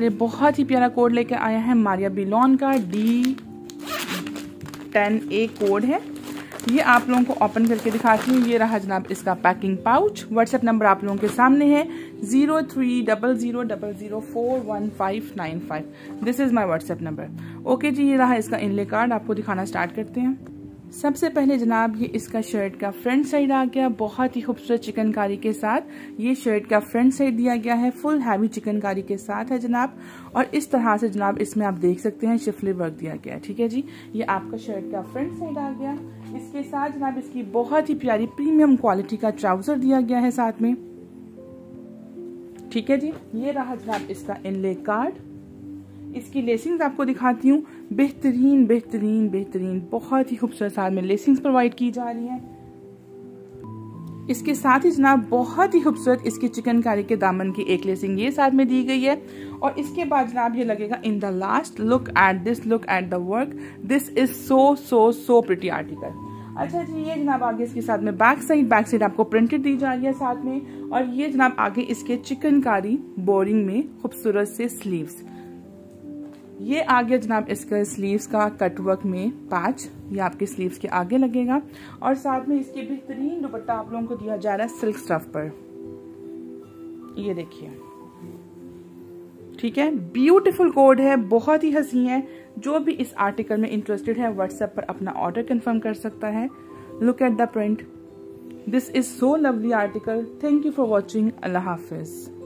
लिए बहुत ही प्यारा कोड लेकर आया है मारिया बिलोन का डी टेन ए कोड है। ये आप लोगों को ओपन करके दिखाती हूँ। ये रहा जनाब इसका पैकिंग पाउच व्हाट्सएप नंबर आप लोगों के सामने है। Zero three double zero double zero four one five nine five this is my WhatsApp number okay जी, ये रहा इसका इनले कार्ड आपको दिखाना स्टार्ट करते हैं। सबसे पहले जनाब, ये इसका शर्ट का फ्रंट साइड आ गया। बहुत ही खूबसूरत चिकनकारी के साथ ये शर्ट का फ्रंट साइड दिया गया है। फुल हैवी चिकनकारी के साथ है जनाब। और इस तरह से जनाब इसमें आप देख सकते हैं शिफली वर्क दिया गया है। ठीक है जी? ये आपका शर्ट का फ्रंट साइड आ गया। इसके साथ जनाब इसकी बहुत ही प्यारी प्रीमियम क्वालिटी का ट्राउज़र दिया गया है साथ में। ठीक है जी? ये रहा जनाब इसका इनले कार्ड इसकी लेसिंग्स आपको दिखाती हूँ। बेहतरीन बेहतरीन बेहतरीन, बहुत ही खूबसूरत साथ में लेसिंग्स प्रोवाइड की जा रही हैं। इसके साथ ही जनाब, बहुत ही खूबसूरत इसकी चिकनकारी के दामन की एक लेसिंग ये साथ में दी गई है। और इसके बाद जनाब ये लगेगा in the last look at this look at the work this is so so so pretty article अच्छा जी, ये जनाब आगे इसके साथ में बैक साइड बैक साइड आपको प्रिंटेड दी जा रही है साथ में। और ये जनाब आगे इसके चिकनकारी बोरिंग में खूबसूरत से स्लीव्स ये आगे जनाब इसका स्लीव्स का कटवर्क में पैच ये आपके स्लीव्स के आगे लगेगा और साथ में इसके बेहतरीन दुपट्टा आप लोगों को दिया जा रहा है सिल्क स्टफ़ पर। ये देखिए। ठीक है? ब्यूटीफुल कोड है, बहुत ही हसी है। जो भी इस आर्टिकल में इंटरेस्टेड है व्हाट्सएप पर अपना ऑर्डर कंफर्म कर सकता है। Look at the print this is so lovely article thank you for watching अल्लाह हाफिज़